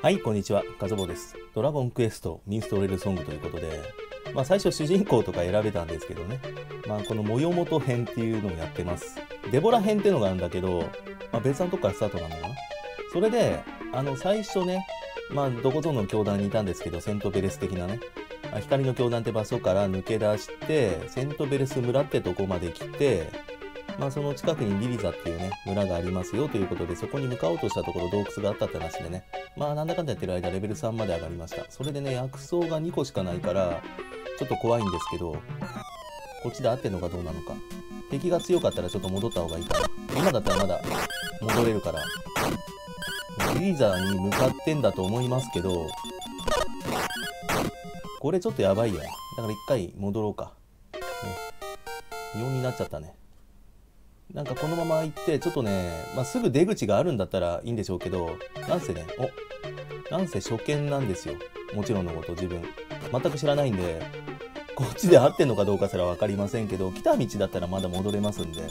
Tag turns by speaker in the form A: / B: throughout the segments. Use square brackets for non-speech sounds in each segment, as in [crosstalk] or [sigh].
A: はい、こんにちは。カズボです。ドラゴンクエスト、ミンストレルソングということで、まあ最初主人公とか選べたんですけどね、まあこの模様元編っていうのをやってます。デボラ編っていうのがあるんだけど、まあ別のとこからスタートなのかな。それで、あの最初ね、まあどこぞの教団にいたんですけど、セントベレス的なね、光の教団って場所から抜け出して、セントベレス村ってとこまで来て、まあその近くにリリザっていうね、村がありますよということで、そこに向かおうとしたところ洞窟があったって話でね、まあなんだかんだやってる間レベル3まで上がりました。それでね、薬草が2個しかないから、ちょっと怖いんですけど、こっちで合ってんのかどうなのか。敵が強かったらちょっと戻った方がいいかな。今だったらまだ戻れるからフ。リリザーに向かってんだと思いますけど、これちょっとやばいよね。だから一回戻ろうか。ね。4になっちゃったね。なんかこのまま行って、ちょっとね、まあ、すぐ出口があるんだったらいいんでしょうけど、なんせね、お、なんせ初見なんですよ。もちろんのこと、自分。全く知らないんで、こっちで合ってんのかどうかすら分かりませんけど、来た道だったらまだ戻れますんで、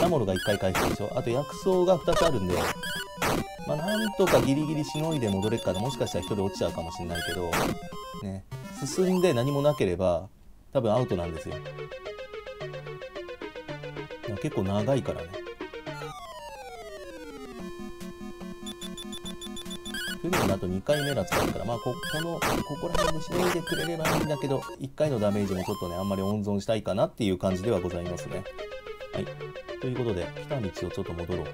A: ナモロが1回回復でしょ。あと薬草が2つあるんで、まあ、なんとかギリギリしのいで戻れっかな。もしかしたら1人落ちちゃうかもしれないけど、ね、進んで何もなければ、多分アウトなんですよ。結構長いからね。フルの後2回目が使うから、まあこ、この、ここら辺でしのいでくれればいいんだけど、1回のダメージもちょっとね、あんまり温存したいかなっていう感じではございますね。はい。ということで、来た道をちょっと戻ろう。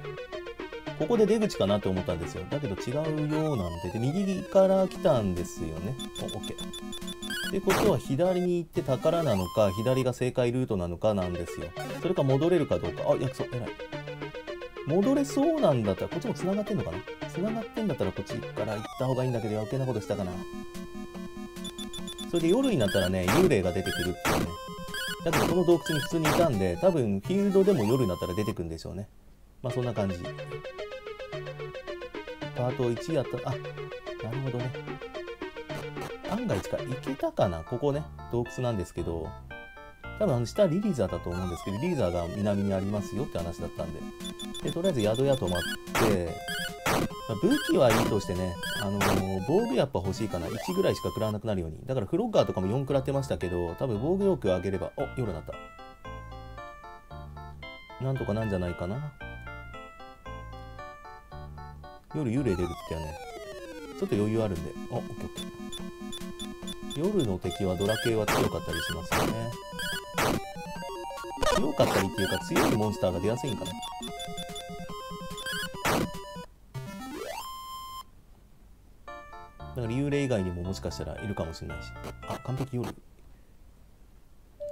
A: ここで出口かなって思ったんですよ。だけど違うようなんで、で、右から来たんですよね。お、OK。ってことは左に行って宝なのか、左が正解ルートなのかなんですよ。それか戻れるかどうか。あ、薬草、偉い。戻れそうなんだったら、こっちも繋がってんのかな？繋がってんだったらこっちから行った方がいいんだけど余計なことしたかな。それで夜になったらね、幽霊が出てくるっていうね。だけどこの洞窟に普通にいたんで、多分フィールドでも夜になったら出てくるんでしょうね。まあそんな感じ。パート1やった、あ、なるほどね。案外近い。行けたかな？ここね、洞窟なんですけど、多分あの下リリーザーだと思うんですけど、リリザーが南にありますよって話だったんで。で、とりあえず宿屋泊まって、武器はいいとしてね、あのー、防具やっぱ欲しいかな。1ぐらいしか食らわなくなるように。だからフロッガーとかも4食らってましたけど、多分防具力を上げれば、お、夜になった。なんとかなんじゃないかな。夜幽霊出るって言ったよね。ちょっと余裕あるんで。お、オッケーオッケー。夜の敵はドラ系は強かったりしますよね。強かったりっていうか強いモンスターが出やすいんかな。だか幽霊以外にももしかしたらいるかもしれないし。あ、完璧夜。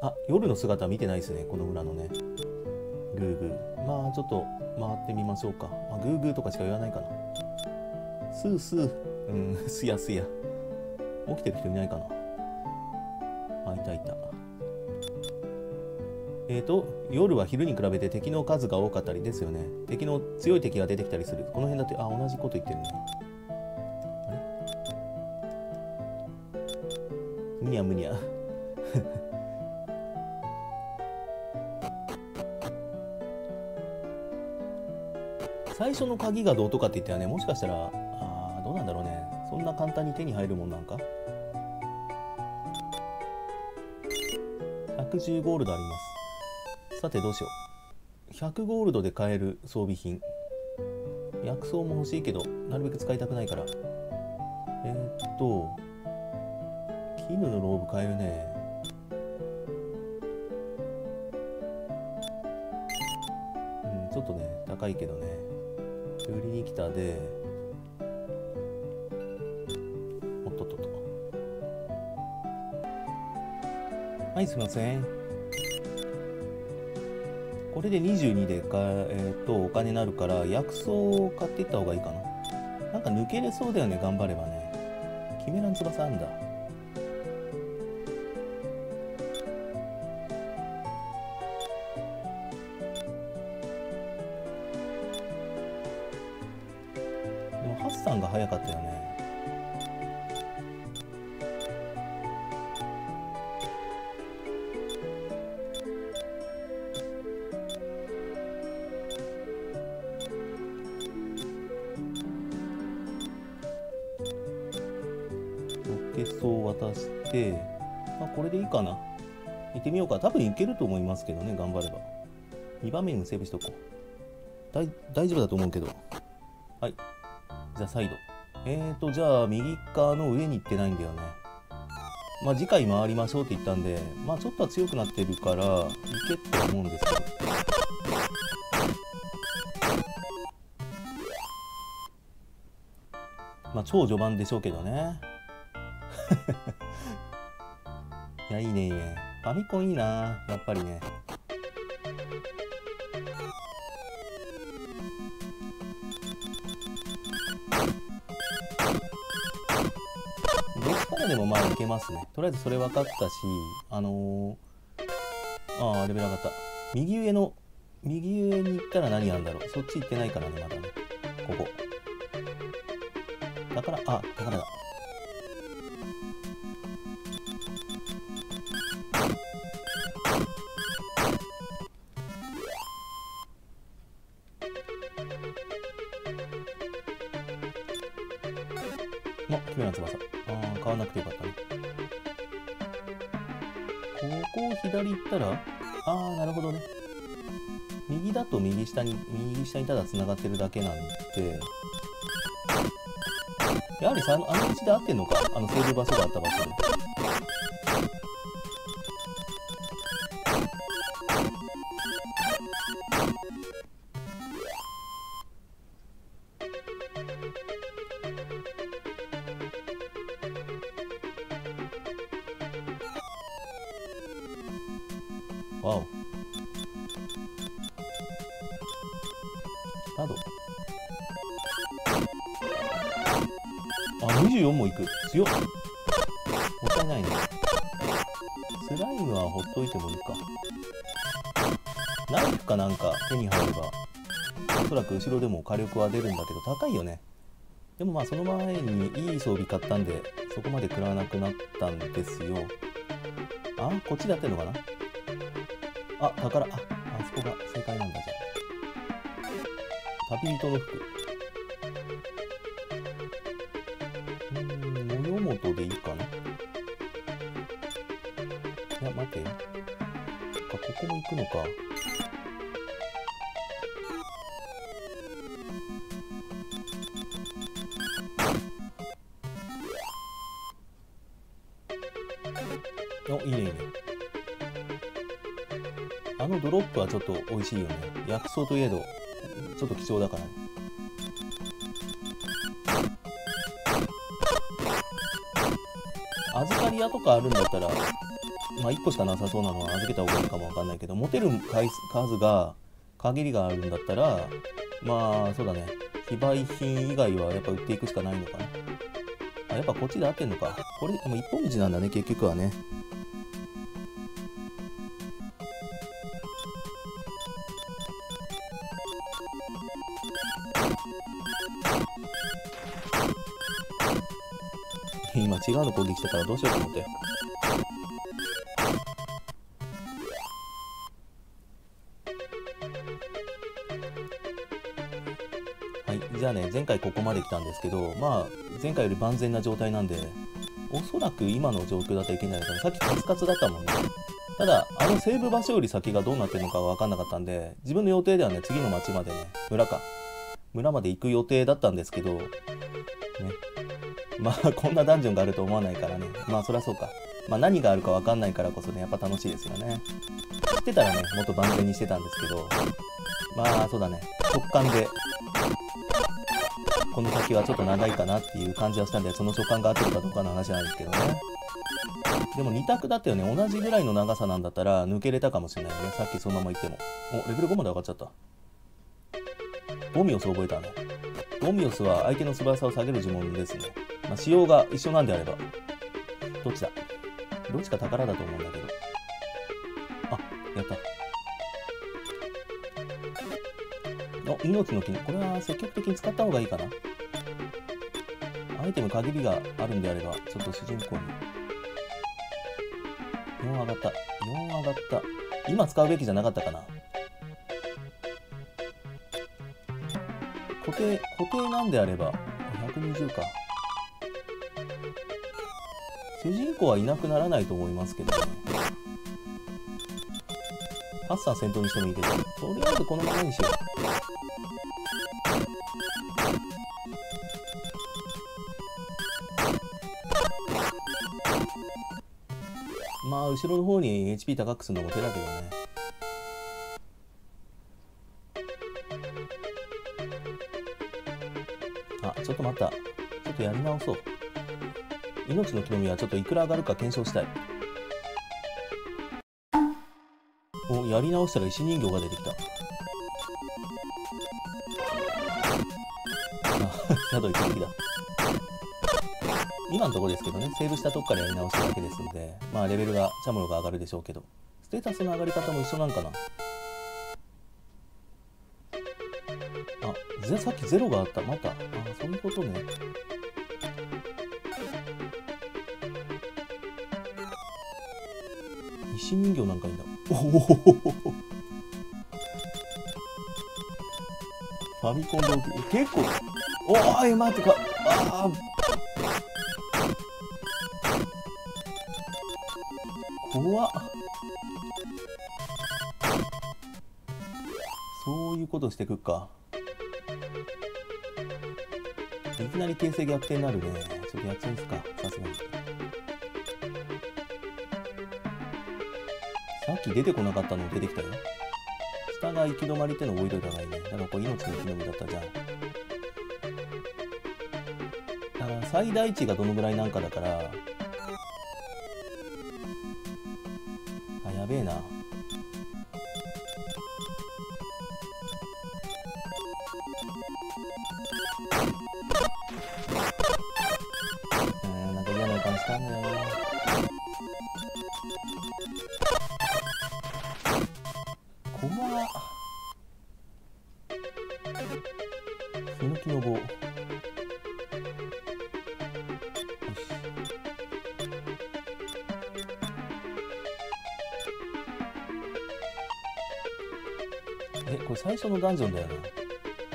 A: あ、夜の姿見てないですね、この裏のね。グーグー。まあちょっと回ってみましょうか。まあ、グーグーとかしか言わないかな。スースー。うん、[laughs] すやすや。起きてる人いないかなあ、いたいた。えーと、夜は昼に比べて敵の数が多かったりですよね。敵の強い敵が出てきたりする。この辺だって、あ、同じこと言ってるね。むにゃむにゃ。[laughs] 最初の鍵がどうとかって言ったらね、もしかしたら、あどうなんだろうね。そんな簡単に手に入るもんなんか110ゴールドあります。さてどうしよう。100ゴールドで買える装備品。薬草も欲しいけど、なるべく使いたくないから。絹のローブ買えるね。うん、ちょっとね、高いけどね。売りに来たで、おっとっとっと。はい、すいません。これで22でか、えー、とお金になるから薬草を買っていった方がいいかな。なんか抜けれそうだよね、頑張ればね。キメラン翼あんだ。行ってみようか。多分いけると思いますけどね、頑張れば。2番目にセーブしとこう。大大丈夫だと思うけど。はい。じゃあ、サイド。えーと、じゃあ、右側の上に行ってないんだよね。まあ、次回回りましょうって言ったんで、まあ、ちょっとは強くなってるから、いけって思うんですけど。まあ、超序盤でしょうけどね。[laughs] いや、いいね、いいね。ファミコンいいな、やっぱりね。どっからでもまあいけますね。とりあえずそれ分かったし、あのー、ああ、レベル上がった。右上の、右上に行ったら何やんだろう。そっち行ってないからね、まだね。ここ。だから、あ、宝だ。ったら、ああ、なるほどね。右だと右下に、右下にただ繋がってるだけなんで、やはり、あの位置で合ってんのかあのセーブ場所があった場所で。力は出るんだけど、高いよね。でもまあその前にいい装備買ったんで、そこまで食らわなくなったんですよ。あ、こっちでやってんのかな？あ、宝。あ、あそこが正解なんだ、じゃあ。旅人の服。うん、模様元でいいかな？いや、待て。か、ここも行くのか。しいよね。薬草といえど、ちょっと貴重だからね。預かり屋とかあるんだったら、まあ1個しかなさそうなのは預けた方がいいかもわかんないけど、持てる数が限りがあるんだったら、まあそうだね。非売品以外はやっぱ売っていくしかないのかな。あ、やっぱこっちで合ってんのか。これ、でも一本道なんだね、結局はね。攻撃したからどうしようと思って。はい、じゃあね、前回ここまで来たんですけど、まあ、前回より万全な状態なんで、おそらく今の状況だといけないですね。さっきカツカツだったもんね。ただ、あのセーブ場所より先がどうなってるのかが分かんなかったんで、自分の予定ではね、次の町までね、村か、村まで行く予定だったんですけど、ね、[laughs] まあこんなダンジョンがあると思わないからね。まあそりゃそうか。まあ何があるかわかんないからこそね、やっぱ楽しいですよね。知ってたらね、もっと万全にしてたんですけど、まあそうだね、直感で、この先はちょっと長いかなっていう感じはしたんで、その直感が合ってるかどうかの話なんですけどね。でも2択だったよね。同じぐらいの長さなんだったら抜けれたかもしれないよね。さっきそのまま言っても。お、レベル5まで上がっちゃった。ボミオス覚えたね。ボミオスは相手の素早さを下げる呪文ですね。まあ、仕様が一緒なんであれば。どっちだ？どっちか宝だと思うんだけど。あ、やった。お、命の木これは積極的に使った方がいいかな。アイテム限りがあるんであれば、ちょっと主人公に。4上がった。4上がった。今使うべきじゃなかったかな。固定、固定なんであれば、120か。主人公はいなくならないと思いますけどね。ハッサン先頭にしてもいいけど、とりあえずこのままにしよう。まあ、後ろの方に HP 高くするのも手だけどね。あ、ちょっと待った。ちょっとやり直そう。命の木の実はちょっといくら上がるか検証したい。お、やり直したら石人形が出てきた。あ、シャドウ一撃だ。今のところですけどね、セーブしたとこからやり直しただけですので、まあレベルが、チャムロが上がるでしょうけど、ステータスの上がり方も一緒なんかな。あ、ぜさっきゼロがあった。また。あ、そういうことね。石人形なんかいいんだ。お [laughs] おファミコンで起き結構。おい待ってかあ怖っ。そういうことしてくっか。いきなり形勢逆転になるね。ちょっとやっちゃいますか。さすがに。っき出てこなかったの出てきたよ。下が行き止まりっての覚えといた方がいいね。だからこれ命の生き延びだったじゃん。だから最大値がどのぐらいなんかだから。あやべえな。えこれ最初のダンジョンだよな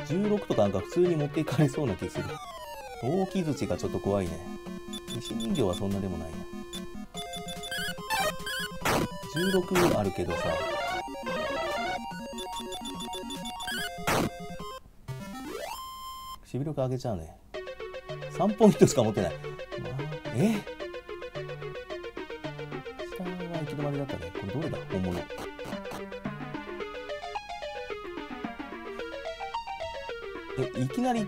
A: 16とかなんか普通に持っていかれそうな気する。大きい槌がちょっと怖いね。石人形はそんなでもないな。16あるけどさ。守備力上げちゃうね。3ポイントしか持ってない、まあ、え？りい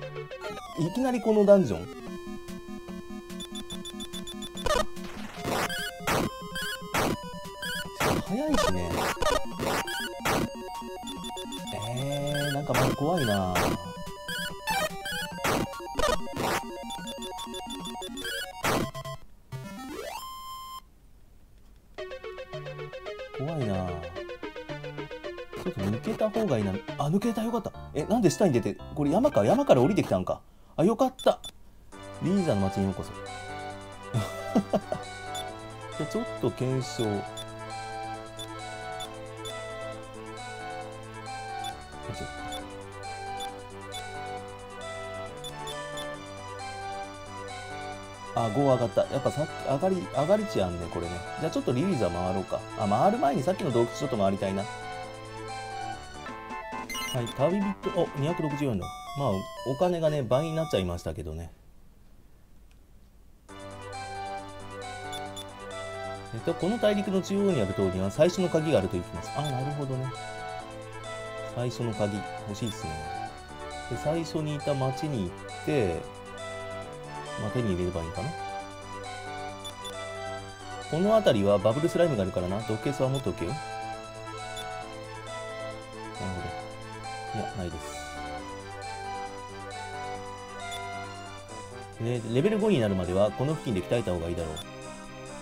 A: きなりこのダンジョン？早いしね。えー、なんかまだ怖いな。怖いな。ちょっと抜けた方がいいな。あ抜けた。よかった。えなんで下に出てこれ山か山から降りてきたんかあよかったリーザの町にようこそ [laughs] じゃちょっと検証あ、5上がった。やっぱさっき、上がり、上がり値あんね、これね。じゃあちょっとリリーザ回ろうか。あ、回る前にさっきの洞窟ちょっと回りたいな。はい、旅人、お、264円だ。まあ、お金がね、倍になっちゃいましたけどね。えっと、この大陸の中央にある通りには最初の鍵があると言ってます。あ、なるほどね。最初の鍵、欲しいっすね。で、最初にいた町に行って、まあ、手に入れればいいかな。この辺りはバブルスライムがあるからな。ドッケースは持っておけよ。な。い、です。で、レベル5になるまでは、この付近で鍛えた方がいいだろう。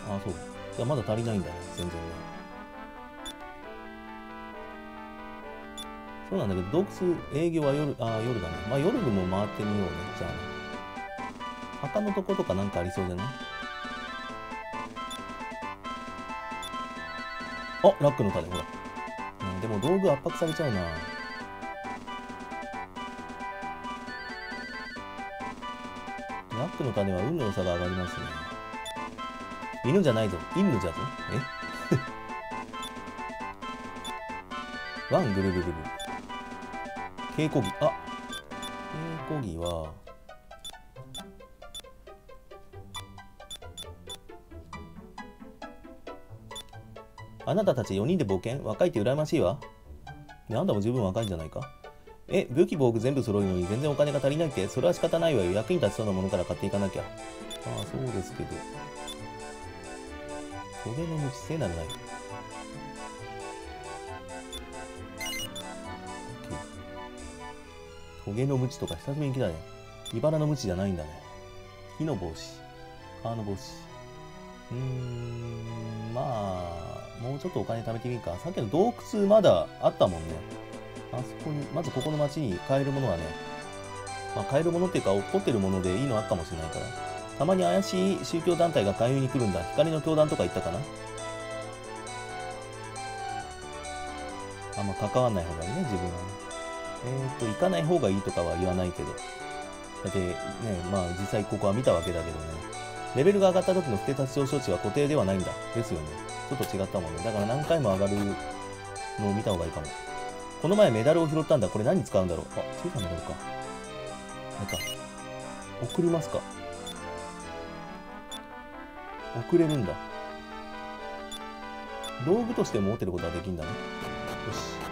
A: ああ、そう。いや、まだ足りないんだね。全然ね。そうなんだけど、洞窟営業は夜、ああ、夜だね。まあ、夜でも回ってみようね。じゃあね。墓のとことかなんかありそうじゃないあラックの種ほら、うん、でも道具圧迫されちゃうなックの種は運の良さが上がりますね犬じゃないぞ。犬じゃぞ。え？[laughs] ワンぐるぐるぐる。稽古着。あ稽古着は、あなたたち4人で冒険？若いって羨ましいわ。ねあんたも十分若いんじゃないか？え、武器防具全部揃うのに全然お金が足りないって？それは仕方ないわよ。役に立ちそうなものから買っていかなきゃ。ああ、そうですけど。トゲの無知性ならない。トゲのムチとか久しぶりに来たね。茨のムチじゃないんだね。木の帽子。川の帽子。うーん、まあ、もうちょっとお金貯めてみるか。さっきの洞窟まだあったもんね。あそこに、まずここの町に買えるものはね、まあ、買えるものっていうか、落っこってるものでいいのあったかもしれないから。たまに怪しい宗教団体が勧誘に来るんだ。光の教団とか言ったかなあんま関わんない方がいいね、自分はね。えっ、と、行かない方がいいとかは言わないけど。だってね、まあ実際ここは見たわけだけどね。レベルが上がった時のステータス上昇値は固定ではないんだ。ですよね。ちょっと違ったもんね。だから何回も上がるのを見た方がいいかも。この前メダルを拾ったんだ。これ何に使うんだろう？あ、小さなメダルか。なんか、送りますか？送れるんだ。道具として持ってることはできんだね。よし。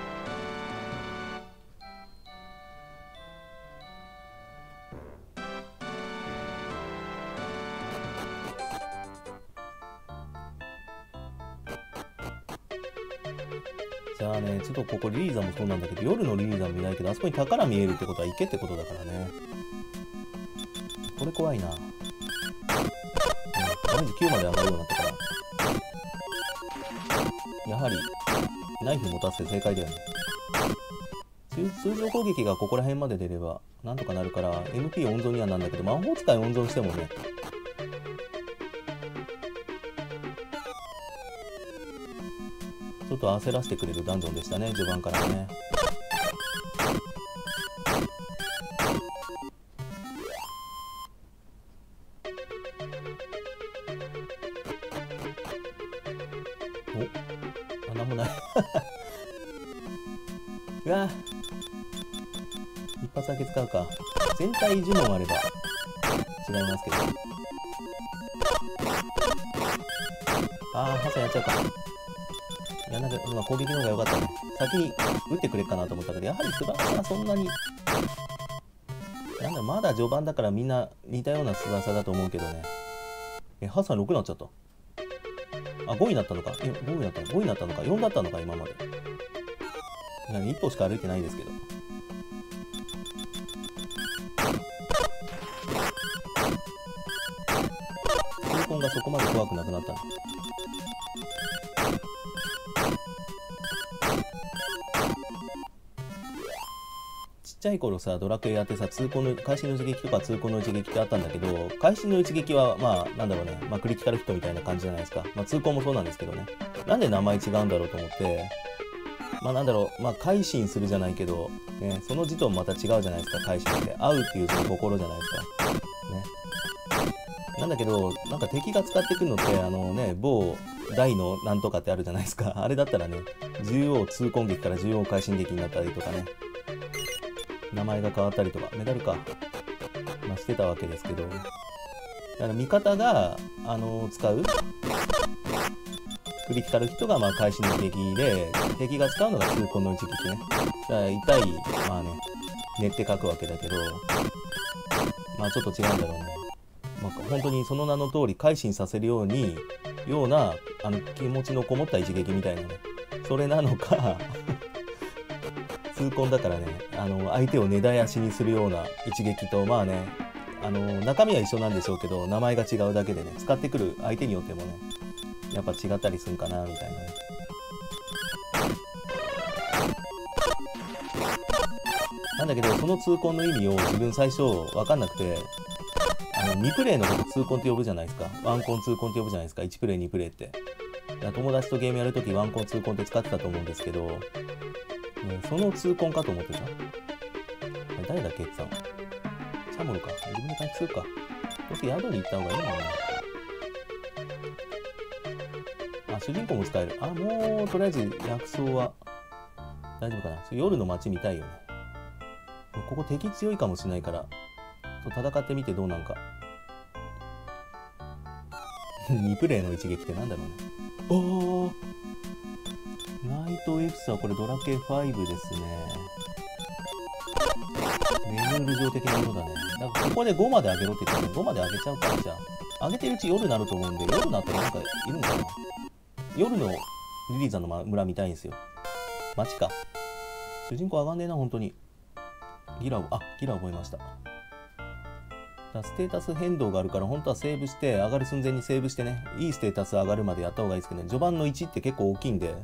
A: じゃあね、ちょっとここリリーザもそうなんだけど、夜のリリーザも見ないけど、あそこに宝見えるってことは池ってことだからね。これ怖いな。うん、ダメージ9まで上がるようになったから。やはり、ナイフ持たせて正解だよね。通通常攻撃がここら辺まで出れば、なんとかなるから、MP 温存にはなんだけど、魔法使い温存してもね、と焦らせてくれるダンジョンでしたね、序盤からね。おあ、なんもない。[laughs] うわ一発だけ使うか。全体呪文あれば違いますけど。あー、ハサやっちゃうか。なんか、まあ、攻撃の方が良かったね。先に撃ってくれっかなと思ったけど、やはりスバサはそんなに、なんだ、まだ序盤だからみんな似たようなスバサだと思うけどね。え、ハサン6になっちゃった。あ、5になったのか。え、5になったの ?5 になったのか。4だったのか、今まで。いや、1歩しか歩いてないですけど。がそこまで怖くなくなったちゃい頃さ、ドラクエやってさ、通行の、会心の一撃とか通行の一撃ってあったんだけど、会心の一撃は、まあ、なんだろうね、まあ、クリティカルヒットみたいな感じじゃないですか。まあ、通行もそうなんですけどね。なんで名前違うんだろうと思って、まあ、なんだろう、まあ、改心するじゃないけど、ね、その字ともまた違うじゃないですか、改心って。会うっていう字の心じゃないですか。ね。なんだけど、なんか敵が使ってくるのって、あのね、某大のなんとかってあるじゃないですか。あれだったらね、獣王痛恨撃から獣王会心撃になったりとかね。名前が変わったりとか、メダルか。まあ、してたわけですけど。だから味方が、あの使うクリティカルヒットがまあ開始の一撃で、敵が使うのが痛恨の一撃ね。だから痛い、まあね、練って書くわけだけど、まあちょっと違うんだろうね。まあ、本当にその名の通り改心させるように、ような、あの、気持ちのこもった一撃みたいなね。それなのか、痛恨だからね、あの、相手を根絶やしにするような一撃と、まあね、あの、中身は一緒なんでしょうけど、名前が違うだけでね、使ってくる相手によってもね、やっぱ違ったりするんかな、みたいなね。なんだけど、その痛恨の意味を自分最初わかんなくて、あの、2プレイのこと痛恨って呼ぶじゃないですか。ワンコン痛恨って呼ぶじゃないですか。1プレイ、2プレイって。友達とゲームやるときワンコン痛恨って使ってたと思うんですけど、ね、その痛恨かと思ってた？あれ誰だっけって言ったのチャモルか。自分で回復するか。どうせ宿に行った方がいいのかな。あ主人公も使える。あ、もう、とりあえず薬草は大丈夫かな。夜の街見たいよね。ここ敵強いかもしれないから、戦ってみてどうなんか。[laughs] 2プレイの一撃ってなんだろうね。おーナイトエクスはこれドラケ5ですね。メニュール上的なものだね。だかここで5まで上げろって言って5まで上げちゃうからじゃあ。上げてるうち夜になると思うんで、夜になったらなんかいるんかな夜のリリーザの村見たいんですよ。街か。主人公上がんねえな、本当に。ギラを、あ、ギラ覚えました。ステータス変動があるから、本当はセーブして、上がる寸前にセーブしてね、いいステータス上がるまでやった方がいいですけどね、序盤の1って結構大きいんで、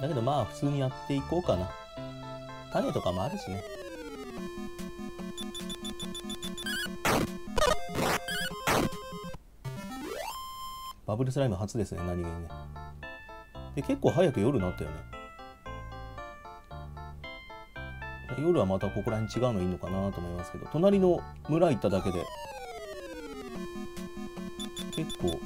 A: だけどまあ、普通にやっていこうかな。種とかもあるしね。バブルスライム初ですね、何気にね。で、結構早く夜になったよね。夜はまたここら辺違うのいいのかなと思いますけど、隣の村行っただけで、結構、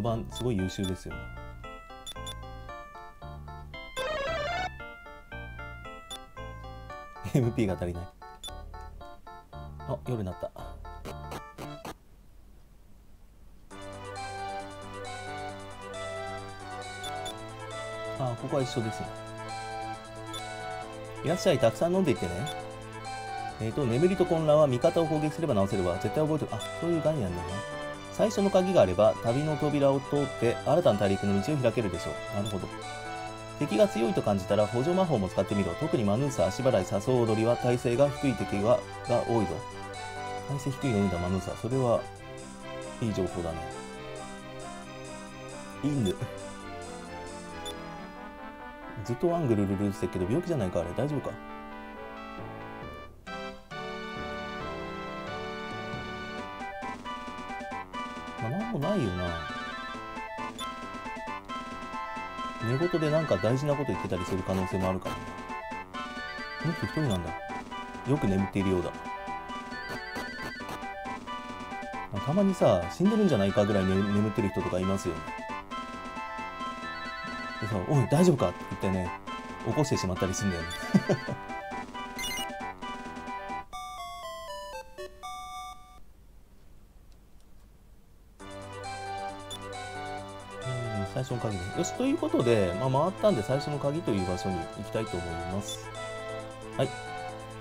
A: 序盤すごい優秀ですよね。[laughs] MP が足りない。あ夜になった。あここは一緒ですね。いらっしゃいたくさん飲んでいってね。えっ、ー、と眠りと混乱は味方を攻撃すれば直せれば絶対覚えてるあそういう概念なんだね。最初の鍵があれば旅の扉を通って新たな大陸の道を開けるでしょう。なるほど。敵が強いと感じたら補助魔法も使ってみろ。特にマヌーサ、足払い、誘う踊りは耐性が低い敵がが多いぞ。耐性低いの生んだマヌーサ。それはいい情報だね。犬。ずっとアングルルルしてるけど病気じゃないかあれ大丈夫か？ないよな。寝言でなんか大事なこと言ってたりする可能性もあるからね。この人一人なんだ。よく眠っているようだ。たまにさ、死んでるんじゃないかぐらい、ね、眠ってる人とかいますよね。でさ、おい、大丈夫か？って言ってね、起こしてしまったりすんだよね。初の鍵ね。よし、ということで、まあ、回ったんで最初の鍵という場所に行きたいと思います。はい。よ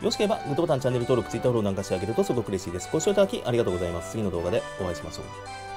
A: ろしければ、グッドボタン、チャンネル登録、ツイッターフォローなんかしてあげるとすごく嬉しいです。ご視聴いただきありがとうございます。次の動画でお会いしましょう。